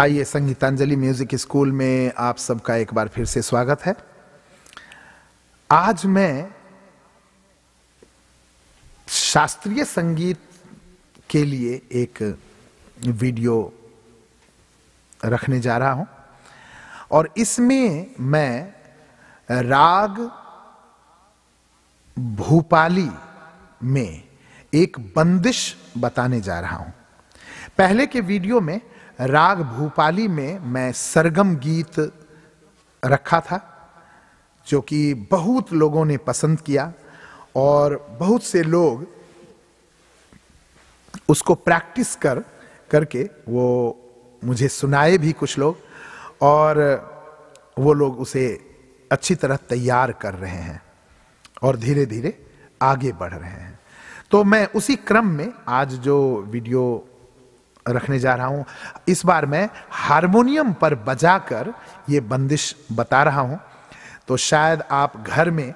आइए Sangeetanjali music school में आप सबका एक बार फिर से स्वागत है। आज मैं शास्त्रीय संगीत के लिए एक वीडियो रखने जा रहा हूँ और इसमें मैं राग भूपाली में एक बंदिश बताने जा रहा हूँ। पहले के वीडियो में राग भूपाली में मैं सरगम गीत रखा था, जो कि बहुत लोगों ने पसंद किया और बहुत से लोग उसको प्रैक्टिस कर, करके वो मुझे सुनाए भी कुछ लोग और वो लोग उसे अच्छी तरह तैयार कर रहे हैं और धीरे धीरे आगे बढ़ रहे हैं। तो मैं उसी क्रम में आज जो वीडियो रखने जा रहा हूँ। इस बार मैं हारमोनियम पर बजाकर ये बंदिश बता रहा हूँ। तो शायद आप घर में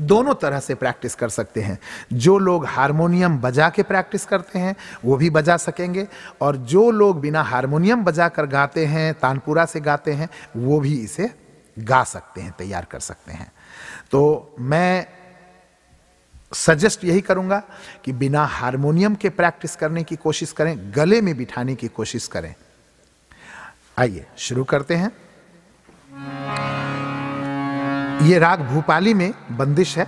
दोनों तरह से प्रैक्टिस कर सकते हैं। जो लोग हारमोनियम बजा के प्रैक्टिस करते हैं, वो भी बजा सकेंगे। और जो लोग बिना हारमोनियम बजा कर गाते हैं, तानपुरा से गाते हैं, वो भी इसे गा सकते हैं, तैयार कर सकते हैं। तो मैं सजेस्ट यही करूँगा कि बिना हारमोनियम के प्रैक्टिस करने की कोशिश करें, गले में बिठाने की कोशिश करें। आइए, शुरू करते हैं। ये राग भूपाली में बंदिश है,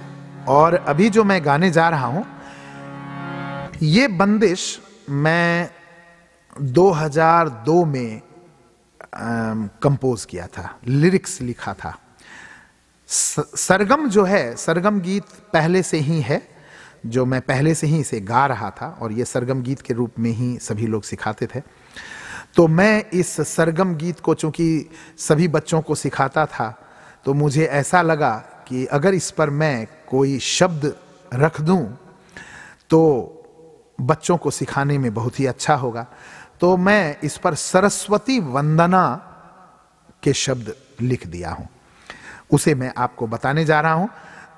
और अभी जो मैं गाने जा रहा हूँ, ये बंदिश मैं 2002 में कंपोज किया था लिरिक्स लिखा था। सरगम जो है, सरगम गीत पहले से ही है, जो मैं पहले से ही इसे गा रहा था, और ये सरगम गीत के रूप में ही सभी लोग सिखाते थे। तो मैं इस सरगम गीत को, चूँकि सभी बच्चों को सिखाता था तो मुझे ऐसा लगा कि अगर इस पर मैं कोई शब्द रख दूँ तो बच्चों को सिखाने में बहुत ही अच्छा होगा। तो मैं इस पर सरस्वती वंदना के शब्द लिख दिया हूँ। उसे मैं आपको बताने जा रहा हूँ।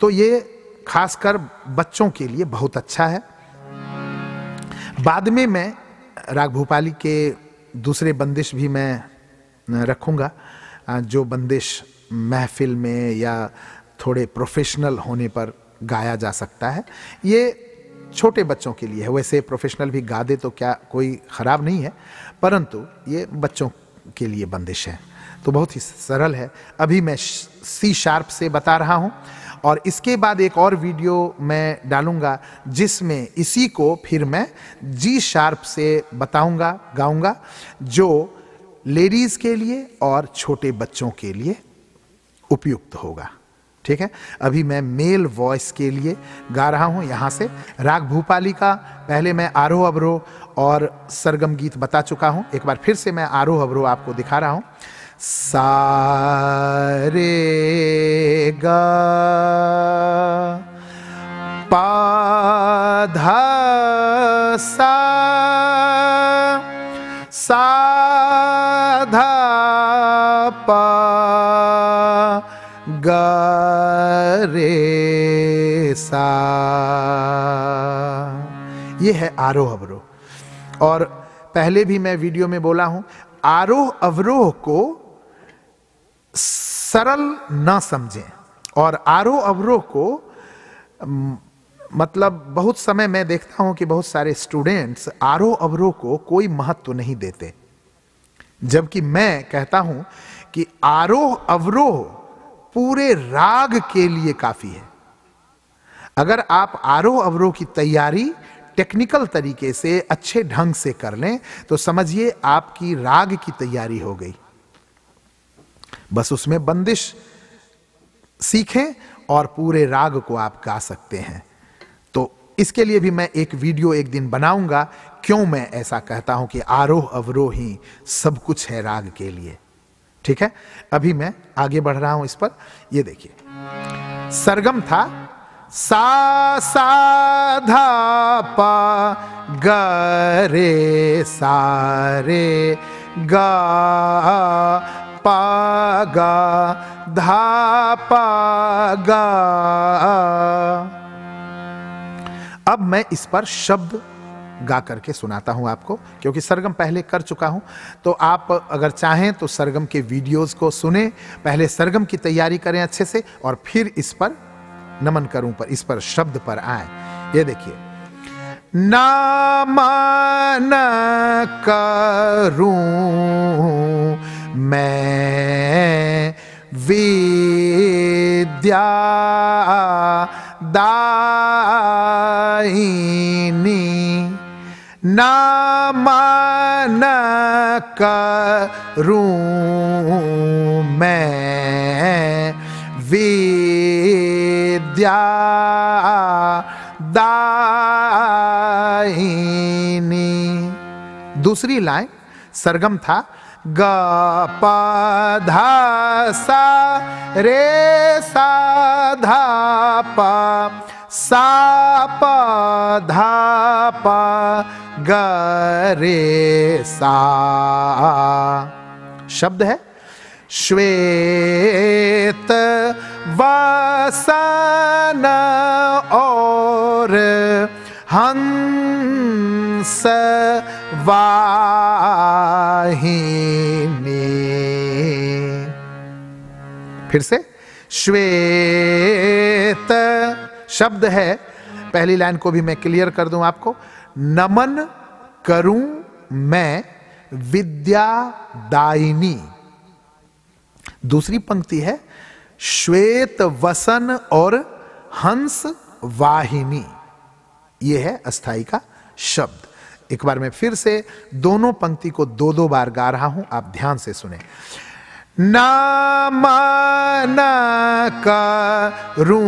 तो ये खासकर बच्चों के लिए बहुत अच्छा है। बाद में मैं राग भोपाली के दूसरे बंदिश भी मैं रखूँगा। जो बंदिश महफिल में या थोड़े प्रोफेशनल होने पर गाया जा सकता है। ये छोटे बच्चों के लिए है। वैसे प्रोफेशनल भी गा दे तो क्या कोई खराब नहीं है, परंतु ये बच्चों के लिए बंदिश है। तो बहुत ही सरल है। अभी मैं सी शार्प से बता रहा हूँ। और इसके बाद एक और वीडियो मैं डालूँगा, जिसमें इसी को फिर मैं जी शार्प से बताऊँगा, गाऊँगा, जो लेडीज़ के लिए और छोटे बच्चों के लिए उपयुक्त होगा। ठीक है? अभी मैं मेल वॉइस के लिए गा रहा हूँ, यहाँ से। राग भूपाली का, पहले मैं आरोह अवरोह और सरगम गीत बता चुका हूँ। एक बार फिर से मैं आरोह अवरोह आपको दिखा रहा हूँ। सारे गा पाधा सा, साधा पा सा। ये है आरोह अवरोह। और पहले भी मैं वीडियो में बोला हूँ, आरोह अवरोह को सरल ना समझें। और आरोह अवरोह को मतलब बहुत समय मैं देखता हूँ कि बहुत सारे स्टूडेंट्स आरोह अवरोह को कोई महत्व नहीं देते। जबकि मैं कहता हूँ कि आरोह अवरोह पूरे राग के लिए काफ़ी है। अगर आप आरोह अवरोह की तैयारी टेक्निकल तरीके से अच्छे ढंग से कर लें तो समझिए आपकी राग की तैयारी हो गई। बस उसमें बंदिश सीखें और पूरे राग को आप गा सकते हैं। तो इसके लिए भी मैं एक वीडियो एक दिन बनाऊँगा। क्यों मैं ऐसा कहता हूँ कि आरोह अवरोह ही सब कुछ है राग के लिए। ठीक है? अभी मैं आगे बढ़ रहा हूँ इस पर। ये देखिए। सरगम था। सा सा, धा, पा, ग, रे, सा, रे, गा पा गा धा पा गा अब मैं इस पर शब्द गा करके सुनाता हूँ आपको, क्योंकि सरगम पहले कर चुका हूँ। तो आप अगर चाहें तो सरगम के वीडियोस को सुने, पहले सरगम की तैयारी करें अच्छे से, और फिर इस पर नमन करूँ, पर इस पर शब्द पर आए। ये देखिए नामन करूँ मैं विद्या दायिनी नामन करूँ मैं विद्या दायिनी दूसरी लाइन सरगम था ग प ध सा, रे, सा, धा, प सा प धा, प, ग, रे, सा, शब्द है। श्वेत वसन और हंस वाहिनी फिर से। श्वेत शब्द है। पहली लाइन को भी मैं क्लियर कर दूँ आपको। नमन करूँ मैं विद्या दायिनी दूसरी पंक्ति है। श्वेत वसन और हंस वाहिनी। यह है अस्थाई का शब्द। एक बार मैं फिर से दोनों पंक्ति को दो दो बार गा रहा हूँ। आप ध्यान से सुने। नामन करूँ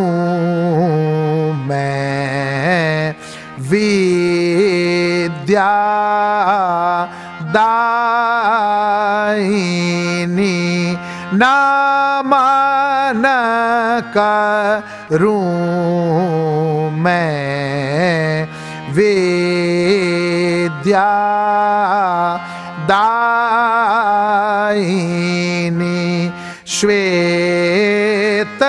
मैं विद्या दायिनी। नामन करूँ मैं विद्या दायिनी। श्वेत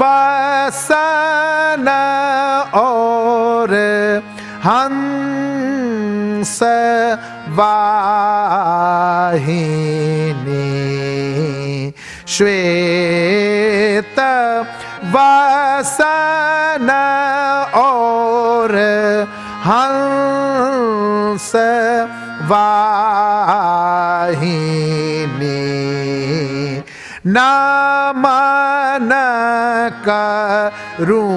वसन और हंस वाहिनी। श्वेत वसन और हंस वाहिनी नामन करूँ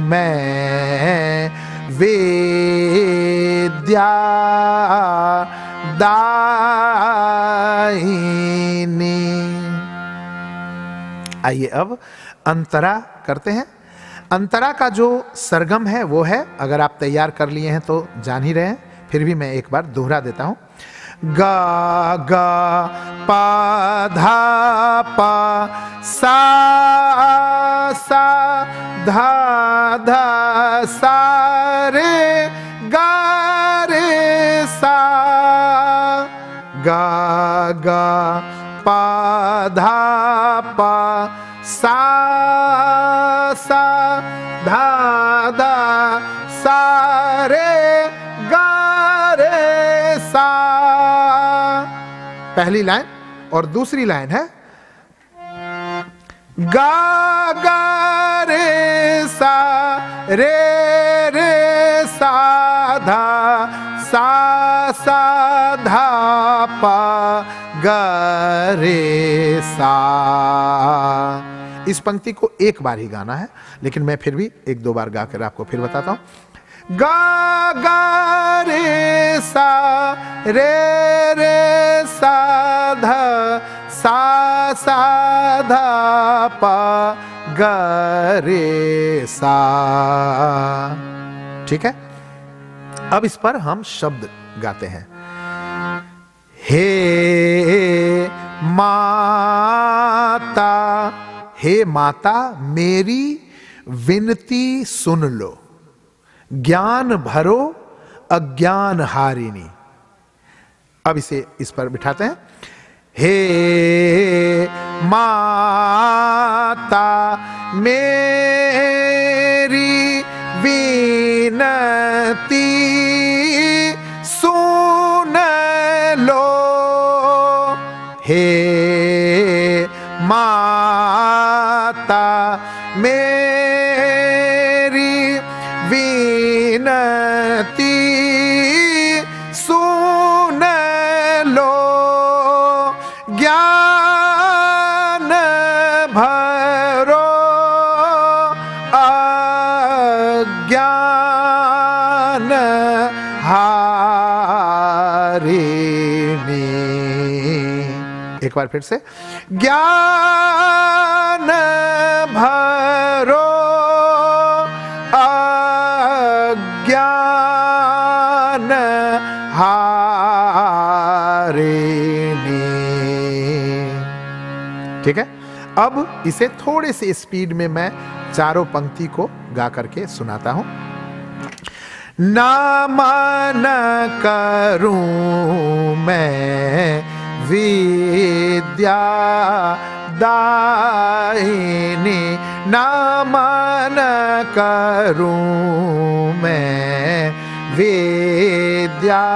मैं विद्या दायिनी आइए अब अंतरा करते हैं। अंतरा का जो सरगम है, वो है, अगर आप तैयार कर लिए हैं तो जान ही रहे हैं, फिर भी मैं एक बार दोहरा देता हूँ। गा गा, पा, धा, पा, सा सा, धा धा, सा, रे, गा, रे, सा, गा गा, पा, धा, पा, सा सा पहली लाइन और दूसरी लाइन है, गा गा, रे, सा, रे रे, सा, धा, सा सा, धा, पा, गा, रे, सा। इस पंक्ति को एक बार ही गाना है, लेकिन मैं फिर भी एक दो बार गाकर आपको फिर बताता हूँ। गा गा रे सा, रे रे, सा, धा, सा सा, धा, पा, ग, रे, सा। ठीक है? अब इस पर हम शब्द गाते हैं। हे माता हे माता, मेरी विनती सुन लो। ज्ञान भरो अज्ञान हारिणी। अब इसे इस पर बिठाते हैं। हे माता मेरी विनती विनती सुन लो। ज्ञान भरो अज्ञान हारिणी। एक बार फिर से। ज्ञान ठीक है? अब इसे थोड़े से स्पीड में मैं चारों पंक्ति को गा करके सुनाता हूँ। ना करूँ मैं विद्या दायिनी ना करूँ मैं विद्या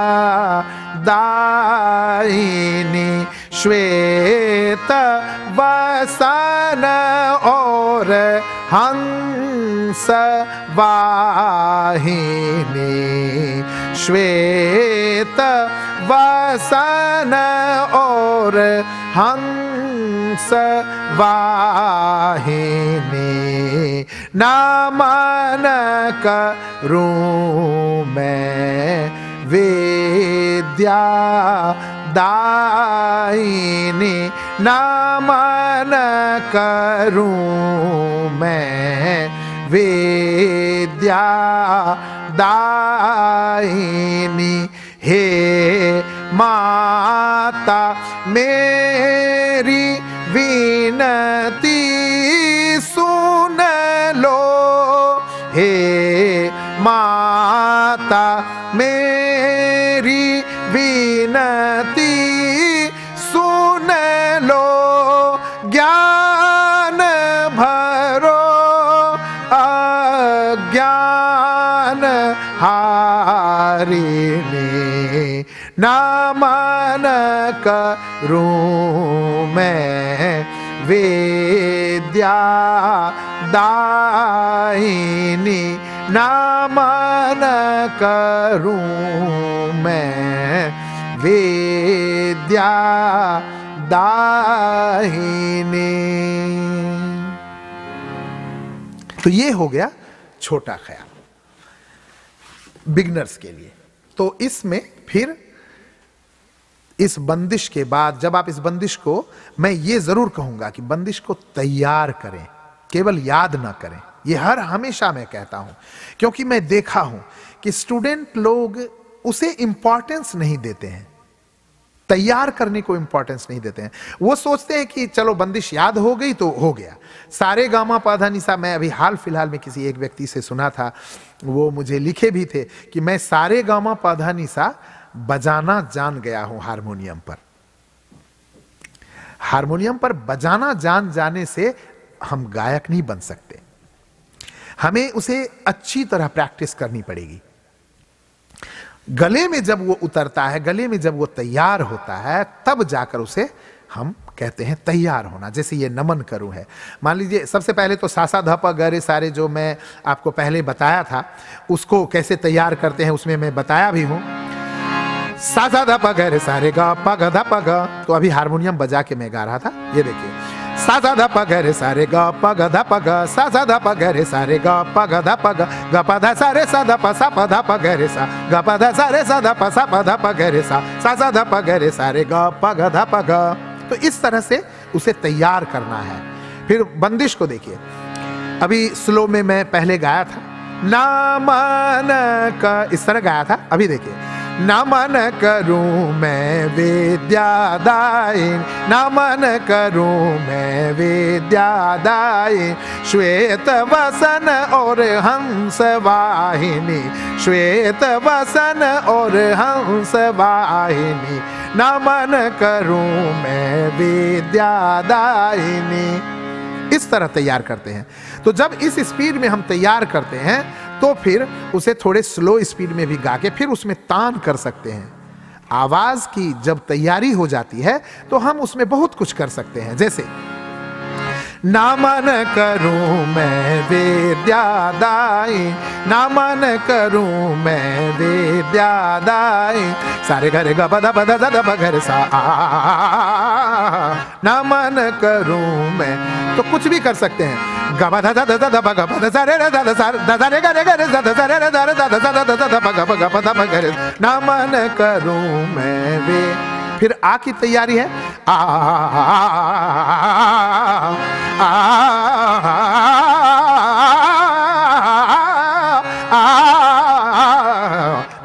दायिनी श्वेत वसन और हंस वाहिनी श्वेत वसन और हंस वाहिनी नामन करूं मैं विद्या दायिनी नामन करूँ मैं विद्या दायिनी हे माता मेरी विनती सुन लो। हे माता नामन करूँ मैं विद्या दायिनी नामन करूँ मैं विद्या दाहिनी तो ये हो गया छोटा ख्याल, बिगनर्स के लिए। तो इसमें फिर इस बंदिश के बाद जब आप इस बंदिश को, मैं ये ज़रूर कहूँगा कि बंदिश को तैयार करें, केवल याद ना करें। ये हर हमेशा मैं कहता हूँ, क्योंकि मैं देखा हूँ कि स्टूडेंट लोग उसे इंपॉर्टेंस नहीं देते हैं। तैयार करने को इंपॉर्टेंस नहीं देते हैं। वो सोचते हैं कि चलो बंदिश याद हो गई तो हो गया। सारे गामा पाधा निशा मैं अभी हाल फ़िलहाल में किसी एक व्यक्ति से सुना था, वो मुझे लिखे भी थे कि मैं सारे गामा पाधा निशा बजाना जान गया हूँ हारमोनियम पर। हारमोनियम पर बजाना जान जाने से हम गायक नहीं बन सकते। हमें उसे अच्छी तरह प्रैक्टिस करनी पड़ेगी। गले में जब वो उतरता है, गले में जब वो तैयार होता है, तब जाकर उसे हम कहते हैं तैयार होना, जैसे ये नमन करूँ है। मान लीजिए, सबसे पहले तो सासा धप गरे सारे जो मैं आपको पहले बताया था, उसको कैसे तैयार करते हैं उसमें मैं बताया भी हूँ। सासा धप गरे सारे गा पग धप ग तो अभी हारमोनियम बजा के मैं गा रहा था, ये देखिए। सा सा ध प ग रे सा रे ग प ग ध प ग सा सा ध प ग रे सा। रे ग प ग ध प ग प ध सा। रे सा ध प सा प ध प ग रे सा ग प ध सा रे सा ध प सा प ध प ग रे सा सा सा ध प ग रे सा रे ग प ग ध प ग तो इस तरह से उसे तैयार करना है। फिर बंदिश को देखिए। अभी स्लो में मैं पहले गाया था। ना मन का इस तरह गाया था। अभी देखिए। नमन करूँ मैं विद्यादायिन, नमन करूँ मैं विद्यादायिन। श्वेत वसन और हंस वाहिनी श्वेत वसन और हंस वाहिनी नमन करूँ मैं विद्यादायिनी। इस तरह तैयार करते हैं। तो जब इस स्पीड में हम तैयार करते हैं तो फिर उसे थोड़े स्लो स्पीड में भी गा के फिर उसमें तान कर सकते हैं। आवाज़ की जब तैयारी हो जाती है तो हम उसमें बहुत कुछ कर सकते हैं। जैसे नामन करूँ मैं विद्यादाई नामन करूँ मैं विद्यादाई सारे घर ग पद पद दद बगर सा नामन करूँ मैं तो कुछ भी कर सकते हैं। ग ध ध ध ध ग प सारे रे द सारे द सारे ग रे ग नामन करूँ मैं वे फिर आ की तैयारी है आ,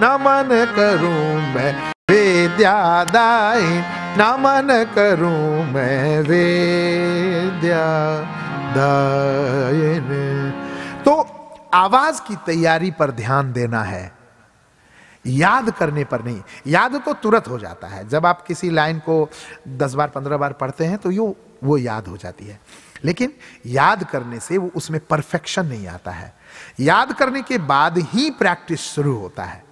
नमन करूँ मैं विद्यादाई नमन करूँ मैं विद्या तो आवाज़ की तैयारी पर ध्यान देना है। याद करने पर नहीं। याद तो तुरंत हो जाता है। जब आप किसी लाइन को दस बार, पंद्रह बार पढ़ते हैं तो यो वो याद हो जाती है। लेकिन याद करने से वो उसमें परफेक्शन नहीं आता है। याद करने के बाद ही प्रैक्टिस शुरू होता है।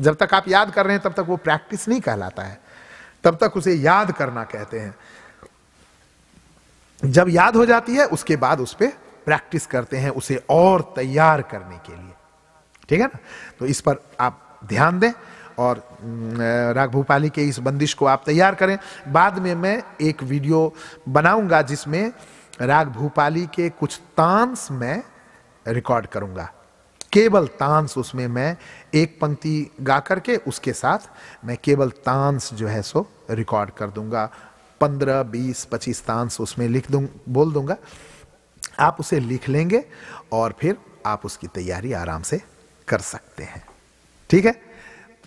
जब तक आप याद कर रहे हैं, तब तक वो प्रैक्टिस नहीं कहलाता है। तब तक उसे याद करना कहते हैं। जब याद हो जाती है, उसके बाद उस पर प्रैक्टिस करते हैं उसे और तैयार करने के लिए। ठीक है ना? तो इस पर आप ध्यान दें और राग भूपाली के इस बंदिश को आप तैयार करें। बाद में मैं एक वीडियो बनाऊँगा जिसमें राग भूपाली के कुछ तांस मैं रिकॉर्ड करूँगा। केवल तांस उसमें मैं एक पंक्ति गा करके उसके साथ मैं केवल तांस जो है सो रिकॉर्ड कर दूँगा। पंद्रह, बीस, पच्चीस तांस उसमें लिख दूँ, बोल दूँगा। आप उसे लिख लेंगे और फिर आप उसकी तैयारी आराम से कर सकते हैं। ठीक है?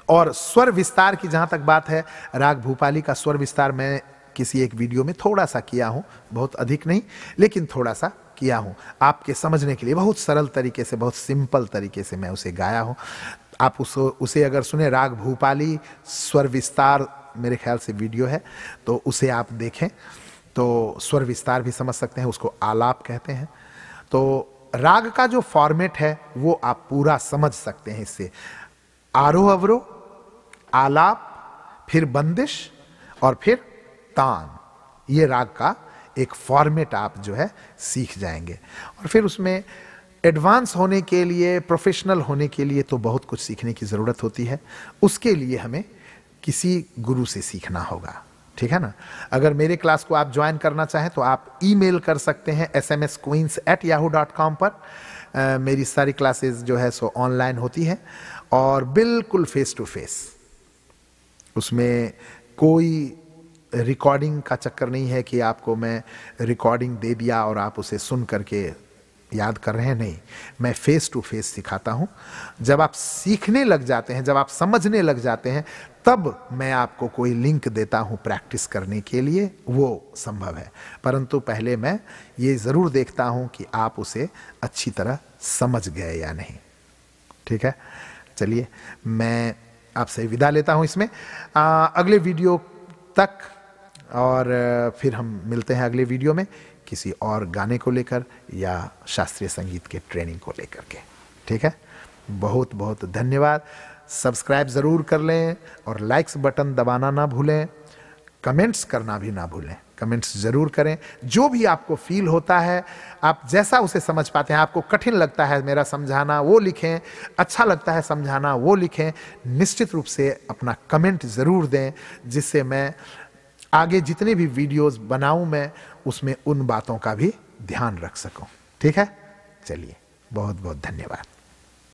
और स्वर विस्तार की जहाँ तक बात है, राग भूपाली का स्वर विस्तार मैं किसी एक वीडियो में थोड़ा सा किया हूँ, बहुत अधिक नहीं, लेकिन थोड़ा सा किया हूँ। आपके समझने के लिए बहुत सरल तरीके से, बहुत सिंपल तरीके से मैं उसे गाया हूँ। आप उस, उसे अगर सुने, राग भूपाली, स्वर विस्तार मेरे ख्याल से वीडियो है तो उसे आप देखें। तो स्वर विस्तार भी समझ सकते हैं, उसको आलाप कहते हैं। तो राग का जो फॉर्मेट है, वो आप पूरा समझ सकते हैं इससे। आरोह अवरोह आलाप, फिर बंदिश और फिर तान। ये राग का एक फॉर्मेट आप जो है, सीख जाएँगे। और फिर उसमें एडवांस होने के लिए प्रोफेशनल होने के लिए तो बहुत कुछ सीखने की ज़रूरत होती है। उसके लिए हमें किसी गुरु से सीखना होगा। ठीक है ना? अगर मेरे क्लास को आप ज्वाइन करना चाहें तो आप ईमेल कर सकते हैं S M S queens at Yahoo dot com पर। आ, मेरी सारी क्लासेस जो है सो ऑनलाइन होती है और बिल्कुल फेस टू फेस उसमें कोई रिकॉर्डिंग का चक्कर नहीं है कि आपको मैं रिकॉर्डिंग दे दिया और आप उसे सुन करके याद कर रहे हैं नहीं। मैं फेस टू फेस सिखाता हूँ। जब आप सीखने लग जाते हैं जब आप समझने लग जाते हैं तब मैं आपको कोई लिंक देता हूँ प्रैक्टिस करने के लिए वो संभव है। परंतु पहले मैं ये ज़रूर देखता हूँ कि आप उसे अच्छी तरह समझ गए या नहीं। ठीक है? चलिए मैं आपसे विदा लेता हूँ इसमें। आ, अगले वीडियो तक और फिर हम मिलते हैं अगले वीडियो में किसी और गाने को लेकर या शास्त्रीय संगीत के ट्रेनिंग को लेकर के। ठीक है? बहुत बहुत धन्यवाद। सब्सक्राइब ज़रूर कर लें और लाइक्स बटन दबाना ना भूलें। कमेंट्स करना भी ना भूलें। कमेंट्स ज़रूर करें। जो भी आपको फील होता है, आप जैसा उसे समझ पाते हैं, आपको कठिन लगता है मेरा समझाना, वो लिखें। अच्छा लगता है समझाना, वो लिखें। निश्चित रूप से अपना कमेंट ज़रूर दें, जिससे मैं आगे जितने भी वीडियोस बनाऊँ मैं, उसमें उन बातों का भी ध्यान रख सकूँ। ठीक है? चलिए बहुत बहुत धन्यवाद।